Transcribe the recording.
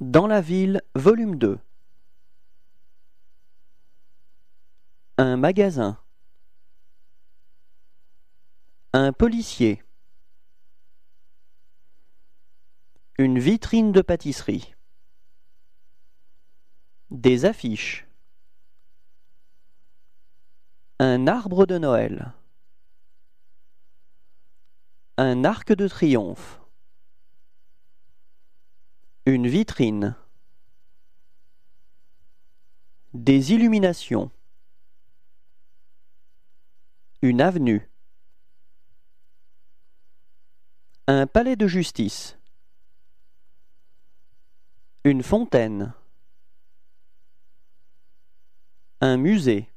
Dans la ville, volume 2. Un magasin. Un policier. Une vitrine de pâtisserie. Des affiches. Un arbre de Noël. Un arc de triomphe. Une vitrine. Des illuminations. Une avenue. Un palais de justice. Une fontaine. Un musée.